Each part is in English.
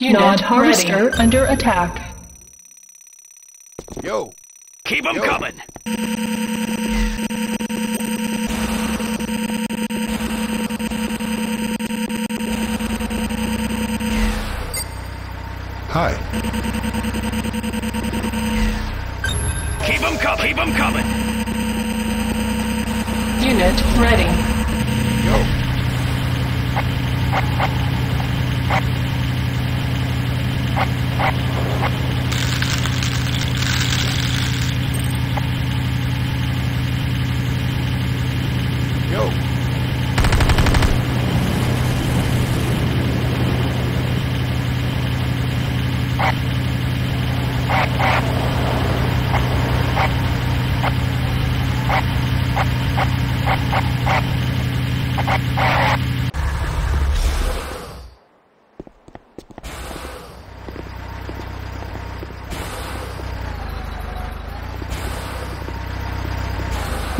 Unit Nod harvester ready. under attack. Yo, Keep 'em Yo. coming. hi. Keep them coming. Keep them coming. Unit ready. Yo, yo.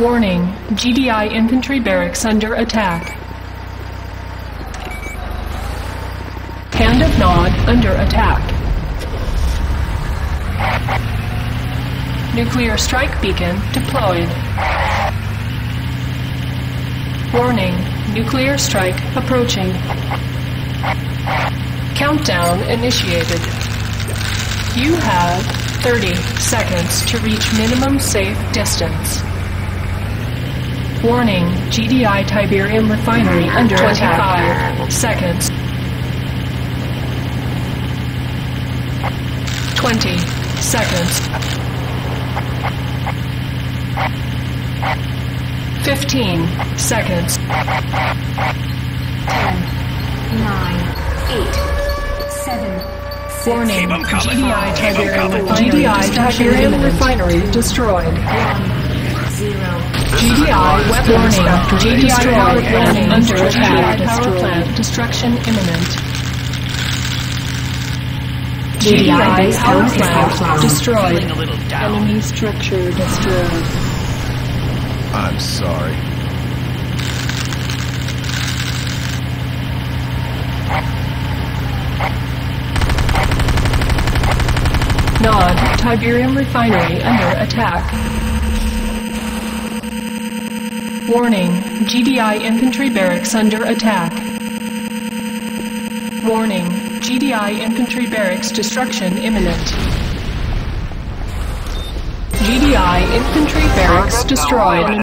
Warning, GDI infantry barracks under attack. Hand of Nod under attack. Nuclear strike beacon deployed. Warning, nuclear strike approaching. Countdown initiated. You have 30 seconds to reach minimum safe distance. Warning, GDI Tiberium refinery under 25 seconds. 20 seconds. 15 seconds. nine, eight, seven, Warning, Keep 'em coming. GDI Keep 'em Tiberium refinery GDI Tiberium refinery destroyed. zero. GDI weapons Warning, GDI power plant Warning, under GDI attack. power plant destruction imminent. GDI base power plant destroyed. Feeling a little down. Enemy structure destroyed. I'm sorry. Nod, Tiberium refinery under attack. Warning, GDI infantry barracks under attack. Warning, GDI infantry barracks destruction imminent. GDI infantry barracks destroyed.